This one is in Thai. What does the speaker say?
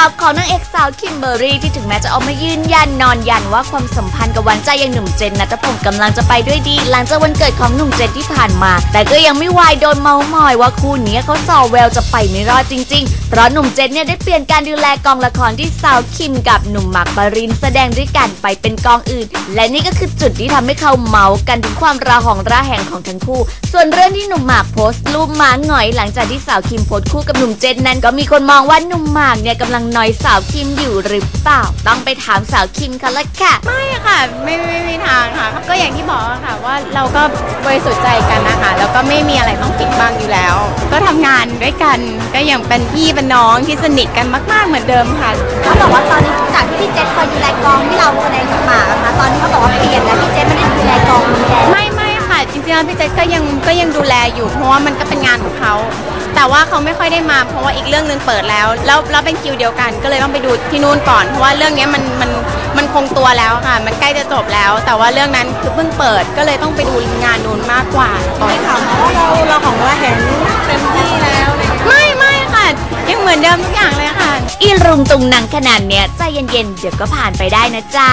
าวของนางเอกสาวคิมเบอร์รี่ที่ถึงแม้จะออกมายืนยันนอนยันว่าความสัมพันธ์กับหวานใจอย่างหนุ่มเจ็ทนัทพงศ์กำลังจะไปด้วยดี หลังจากวันเกิดของหนุ่มเจ็ทที่ผ่านมา แต่ก็ยังไม่วายโดนเมาท์มอยว่าคู่นี้เขาส่อแววจะไปไม่รอดจริงๆ เพราะหนุ่มเจ็ทเนี่ยได้เปลี่ยนการดูแลกองละครที่สาวคิมกับหนุ่มหมากปรินแสดงด้วยกันไปเป็นกองอื่น และนี่ก็คือจุดที่ทำให้เขาเมาท์กันถึงความระหองระแหงของทั้งคู่ ส่วนเรื่องที่หนุ่มหมากโพสต์รูปหมาหงอย หลังจากที่สาวคิมโพสต์คู่กับหนุ่มเจ็ทนั้นก็มีคนมองว่าหนุ่มหมากเนี่ยกำลังนอยด์สาวคิมอยู่หรือเปล่า ต้องไปถามสาวคิมกันละค่ะ ไม่ค่ะไม่ไม่ไม่มีทางค่ะ ก็อย่างที่บอกอะค่ะว่าเราก็บริสุทธิ์ใจกันนะคะแล้วก็ไม่มีอะไรต้องปิดบังอยู่แล้ว ก็ทำงานด้วยกันก็ยังเป็นพี่เป็นน้องที่สนิทกันมาก ๆเหมือนเดิมค่ะ เขาบอกว่าตอนนี้จากที่พี่เจษ ค่ะจริงๆแล้วพี่เจษก็ยังก็ยังดูแลอยู่เพราะว่ามันก็เป็นงานของเขา แต่ว่าเขาไม่ค่อยได้มาเพราะว่าอีกเรื่องหนึงเปิดแล้ว แล้วแล้วเป็นคิวเดียวกัน ก็เลยต้องไปดูที่นู่นก่อนเพราะว่าเรื่องเนี้ยมันมันมันคงตัวแล้วค่ะ มันใกล้จะจบแล้ว แต่ว่าเรื่องนั้นคือเพิ่งเปิดก็เลยต้องไปดูงานนู้นมากกว่าก่อนค่ะเราเราของเราเห็นเต็มที่แล้วไม่ไม่ค่ะยังเหมือนเดิมทุกอย่างเลยค่ะ อีรุงตุงนังขนาดเนี้ยใจเย็นๆเดี๋ยวก็ผ่านไปได้นะจ๊ะ